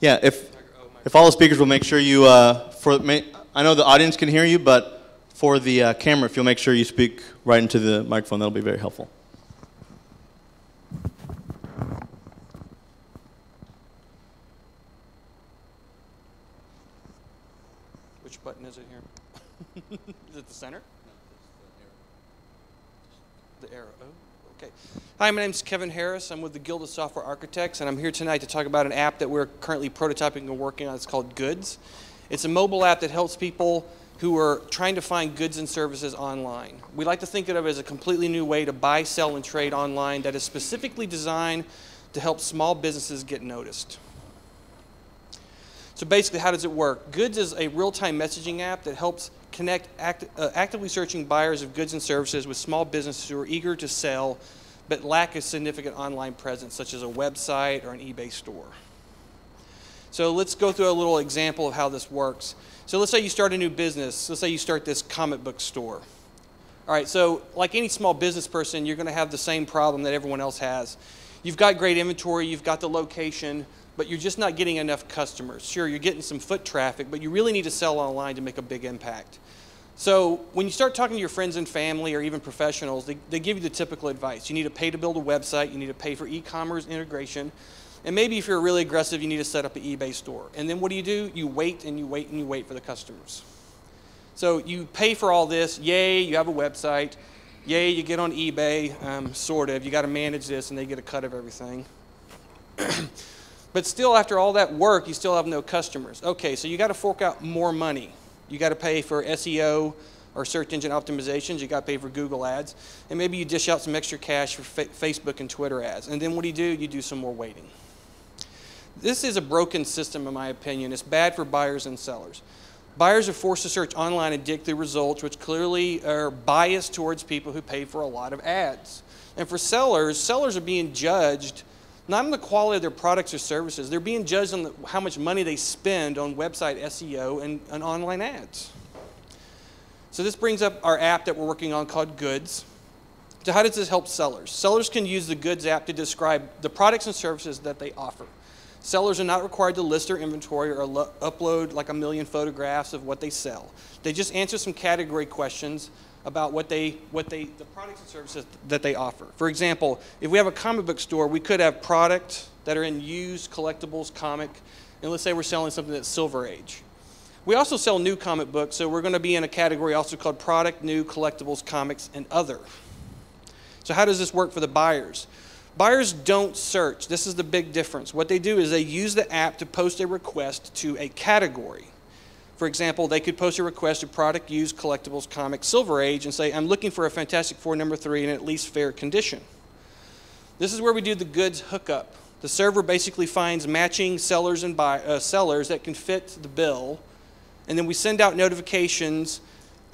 Yeah, if, if all the speakers will make sure you, uh, for, may, I know the audience can hear you, but for the uh, camera, if you'll make sure you speak right into the microphone, that'll be very helpful. Which button is it here? is it the center? The arrow. Oh, okay. Hi, my name is Kevin Harris. I'm with the Guild of Software Architects, and I'm here tonight to talk about an app that we're currently prototyping and working on. It's called Goodz. It's a mobile app that helps people who are trying to find goods and services online. We like to think of it as a completely new way to buy, sell, and trade online that is specifically designed to help small businesses get noticed. So basically, how does it work? Goodz is a real-time messaging app that helps connect act, uh, actively searching buyers of goods and services with small businesses who are eager to sell but lack a significant online presence, such as a website or an eBay store. So let's go through a little example of how this works. So let's say you start a new business. Let's say you start this comic book store. All right, so like any small business person, you're going to have the same problem that everyone else has. You've got great inventory, you've got the location, but you're just not getting enough customers. Sure, you're getting some foot traffic, but you really need to sell online to make a big impact. So when you start talking to your friends and family or even professionals, they, they give you the typical advice. You need to pay to build a website, you need to pay for e-commerce integration, and maybe if you're really aggressive, you need to set up an eBay store. And then what do you do? You wait and you wait and you wait for the customers. So you pay for all this, yay, you have a website, yay, you get on eBay, um, sort of. You got to manage this and they get a cut of everything. but still, after all that work, you still have no customers. Okay, so you got to fork out more money. You got to pay for SEO or search engine optimizations. You got to pay for Google ads. And maybe you dish out some extra cash for fa Facebook and Twitter ads. And then what do you do? You do some more waiting. This is a broken system, in my opinion. It's bad for buyers and sellers. Buyers are forced to search online and dig through results, which clearly are biased towards people who pay for a lot of ads. And for sellers, sellers are being judged not on the quality of their products or services, they're being judged on the, how much money they spend on website SEO and, and online ads. So this brings up our app that we're working on called Goodz. So how does this help sellers? Sellers can use the Goodz app to describe the products and services that they offer. Sellers are not required to list their inventory or upload like a million photographs of what they sell. They just answer some category questions about what they, what they, the products and services that they offer. For example, if we have a comic book store, we could have products that are in used collectibles, comic, and let's say we're selling something that's Silver Age. We also sell new comic books, so we're going to be in a category also called product, new, collectibles, comics, and other. So how does this work for the buyers? Buyers don't search. This is the big difference. What they do is they use the app to post a request to a category. For example, they could post a request to product used collectibles comic Silver Age and say, I'm looking for a Fantastic Four number three in at least fair condition. This is where we do the goods hookup. The server basically finds matching sellers and buy, uh, sellers that can fit the bill, and then we send out notifications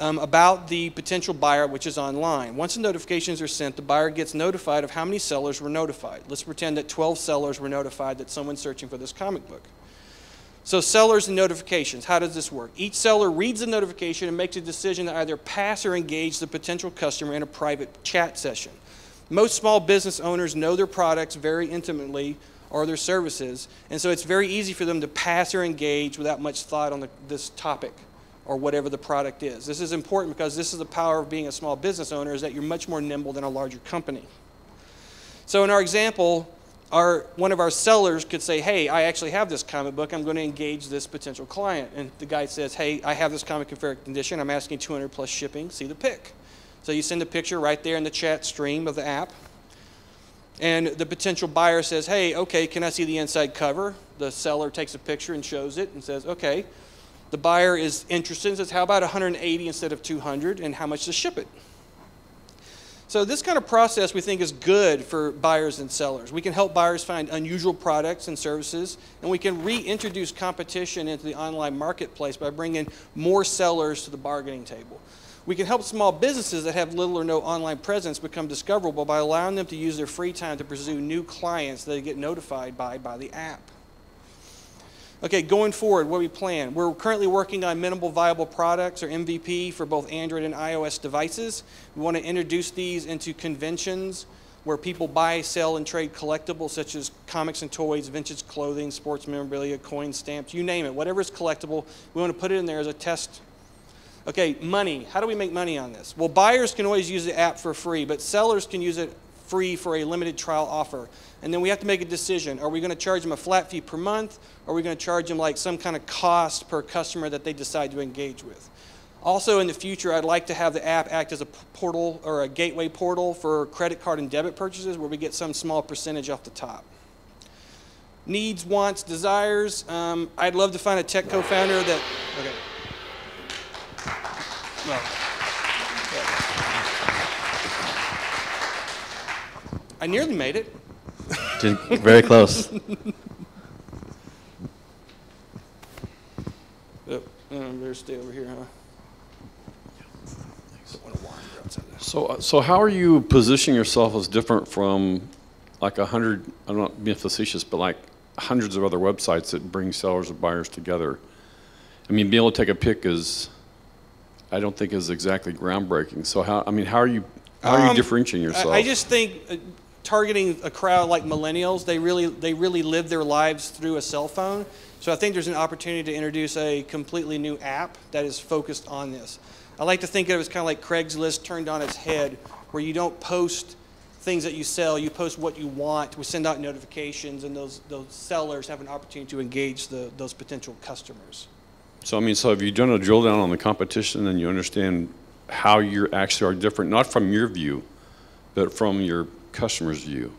um, about the potential buyer, which is online. Once the notifications are sent, the buyer gets notified of how many sellers were notified. Let's pretend that 12 sellers were notified that someone's searching for this comic book. So sellers and notifications, how does this work? Each seller reads the notification and makes a decision to either pass or engage the potential customer in a private chat session. Most small business owners know their products very intimately or their services, and so it's very easy for them to pass or engage without much thought on the, this topic or whatever the product is. This is important because this is the power of being a small business owner is that you're much more nimble than a larger company. So in our example, our, one of our sellers could say, hey, I actually have this comic book. I'm going to engage this potential client. And the guy says, hey, I have this comic in fair condition. I'm asking 200 plus shipping. See the pic. So you send a picture right there in the chat stream of the app. And the potential buyer says, hey, okay, can I see the inside cover? The seller takes a picture and shows it and says, okay. The buyer is interested and says, how about 180 instead of 200? And how much to ship it? So this kind of process we think is good for buyers and sellers. We can help buyers find unusual products and services, and we can reintroduce competition into the online marketplace by bringing more sellers to the bargaining table. We can help small businesses that have little or no online presence become discoverable by allowing them to use their free time to pursue new clients that they get notified by by the app. Okay, going forward, what we plan? We're currently working on minimal viable products or MVP for both Android and iOS devices. We want to introduce these into conventions, where people buy, sell, and trade collectibles such as comics and toys, vintage clothing, sports memorabilia, coins, stamps, you name it, whatever is collectible. We want to put it in there as a test. Okay, money. How do we make money on this? Well, buyers can always use the app for free, but sellers can use it free for a limited trial offer. And then we have to make a decision. Are we going to charge them a flat fee per month? Or are we going to charge them like some kind of cost per customer that they decide to engage with? Also, in the future, I'd like to have the app act as a portal or a gateway portal for credit card and debit purchases where we get some small percentage off the top. Needs, wants, desires. Um, I'd love to find a tech co founder that. Okay. Well, I nearly made it. Did, very close. Oh, I better stay over here, huh? So, uh, so how are you positioning yourself as different from like a hundred, I'm not being facetious, but like hundreds of other websites that bring sellers and buyers together? I mean, being able to take a pick is, I don't think is exactly groundbreaking. So how, I mean, how are you, how are you Um, differentiating yourself? I, I just think uh, targeting a crowd like millennials, they really they really live their lives through a cell phone. So I think there's an opportunity to introduce a completely new app that is focused on this. I like to think of it as kind of like Craigslist turned on its head, where you don't post things that you sell, you post what you want. We send out notifications, and those those sellers have an opportunity to engage the, those potential customers. So I mean, so have you done a drill down on the competition and you understand how you actually are different, not from your view, but from your customer's view?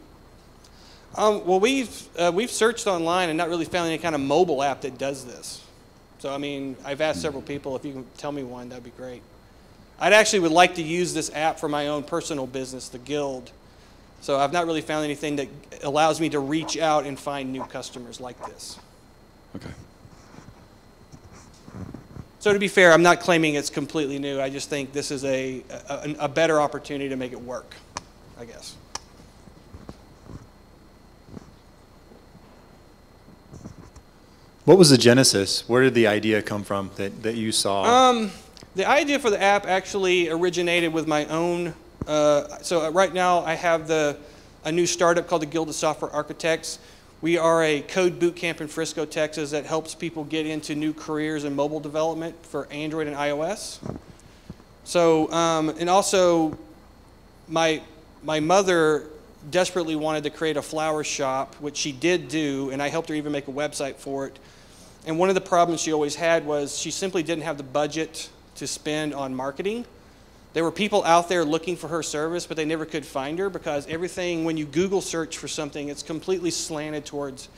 Um, well, we've uh, we've searched online and not really found any kind of mobile app that does this. So I mean, I've asked several people if you can tell me one, that'd be great. I'd actually would like to use this app for my own personal business, the Guild. So I've not really found anything that allows me to reach out and find new customers like this. Okay. So to be fair, I'm not claiming it's completely new. I just think this is a, a, a better opportunity to make it work, I guess. What was the genesis? Where did the idea come from that, that you saw? Um, the idea for the app actually originated with my own. Uh, so uh, right now I have the a new startup called the Guild of Software Architects. We are a code boot camp in Frisco, Texas, that helps people get into new careers in mobile development for Android and iOS. So, um, and also, my my mother desperately wanted to create a flower shop, which she did do, and I helped her even make a website for it. And one of the problems she always had was she simply didn't have the budget to spend on marketing. There were people out there looking for her service, but they never could find her because everything, when you Google search for something, it's completely slanted towards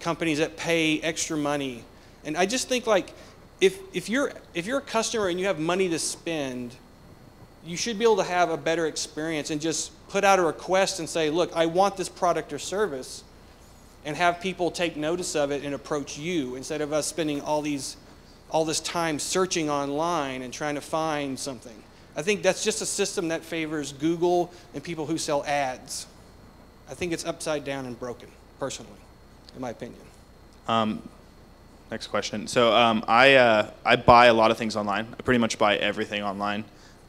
companies that pay extra money. And I just think like if, if, you're, if you're a customer and you have money to spend, you should be able to have a better experience and just put out a request and say, look, I want this product or service, and have people take notice of it and approach you instead of us spending all these all this time searching online and trying to find something. I think that's just a system that favors Google and people who sell ads. I think it's upside down and broken, personally, in my opinion. Um, next question. So um, I uh, I buy a lot of things online. I pretty much buy everything online.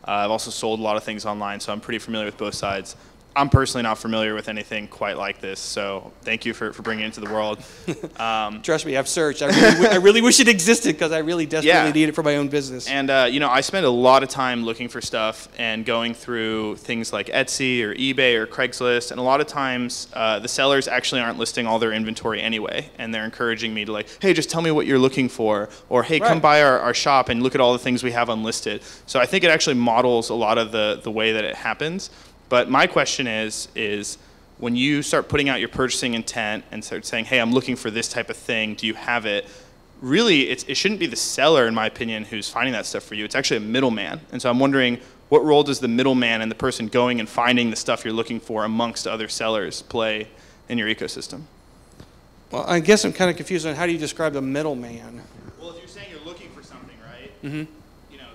Uh, I've also sold a lot of things online, so I'm pretty familiar with both sides. I'm personally not familiar with anything quite like this, so thank you for, for bringing it into the world. Um, Trust me, I've searched. I really, I really wish it existed because I really desperately Yeah. need it for my own business. And uh, you know, I spend a lot of time looking for stuff and going through things like Etsy or eBay or Craigslist. And a lot of times, uh, the sellers actually aren't listing all their inventory anyway, and they're encouraging me to like, hey, just tell me what you're looking for, or hey, come Right. by our, our shop and look at all the things we have unlisted. So I think it actually models a lot of the the way that it happens. But my question is is when you start putting out your purchasing intent and start saying, hey, I'm looking for this type of thing, do you have it? Really, it's, it shouldn't be the seller, in my opinion, who's finding that stuff for you. It's actually a middleman. And so I'm wondering, what role does the middleman and the person going and finding the stuff you're looking for amongst other sellers play in your ecosystem? well, I guess I'm kind of confused on how do you describe the middleman? Well, if you're saying you're looking for something, right? Mm-hmm. You know,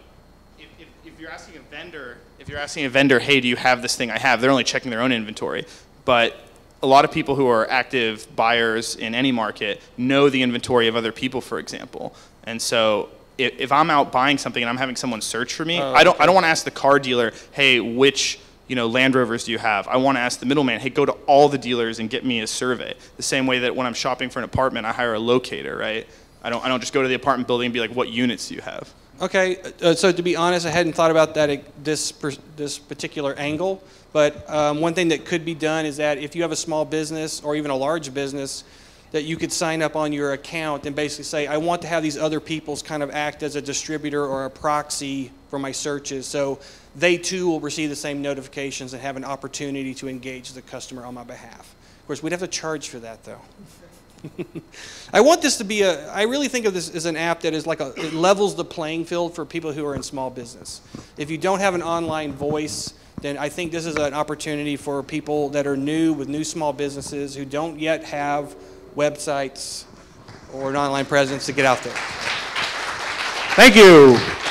if, if, if you're asking a vendor, you're asking a vendor, hey, do you have this thing I have? They're only checking their own inventory. But a lot of people who are active buyers in any market know the inventory of other people, for example. And so if, if I'm out buying something and I'm having someone search for me, Oh, I don't, okay. I don't want to ask the car dealer, hey, which you know, Land Rovers do you have? I want to ask the middleman, hey, go to all the dealers and get me a survey. The same way that when I'm shopping for an apartment, I hire a locator, right? I don't, I don't just go to the apartment building and be like, what units do you have? Okay, uh, so to be honest, I hadn't thought about that at this this particular angle. But um, one thing that could be done is that if you have a small business or even a large business, that you could sign up on your account and basically say, I want to have these other people's kind of act as a distributor or a proxy for my searches. So they too will receive the same notifications and have an opportunity to engage the customer on my behalf. Of course, we'd have to charge for that though. I want this to be a, I really think of this as an app that is like a, it levels the playing field for people who are in small business. If you don't have an online voice, then I think this is an opportunity for people that are new with new small businesses who don't yet have websites or an online presence to get out there. Thank you.